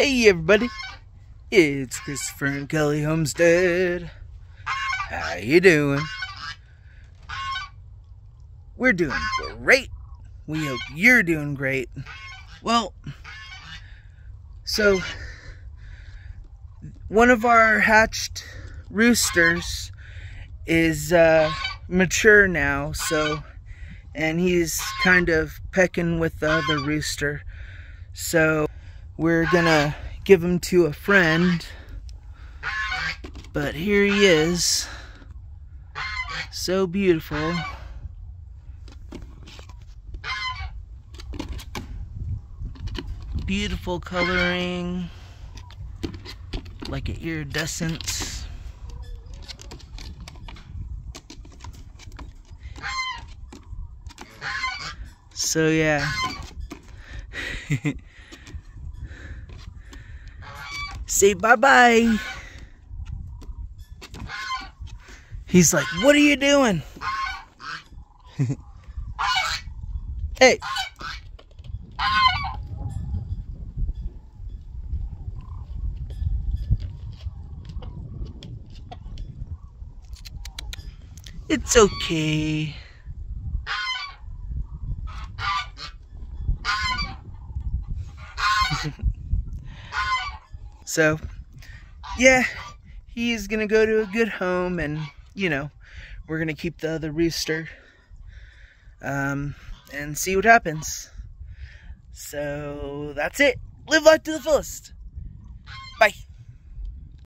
Hey everybody, it's Kristofer and Kelli Homestead. How you doing? We're doing great. We hope you're doing great. Well, so one of our hatched roosters is uh, mature now, so and he's kind of pecking with the other rooster. So we're gonna give him to a friend. But here he is. So beautiful. Beautiful coloring. Like an iridescent. So yeah. Say bye-bye. He's like, what are you doing? hey. It's okay. so, yeah, he's gonna go to a good home and, you know, we're gonna keep the other rooster um, and see what happens. So, that's it. Live life to the fullest. Bye.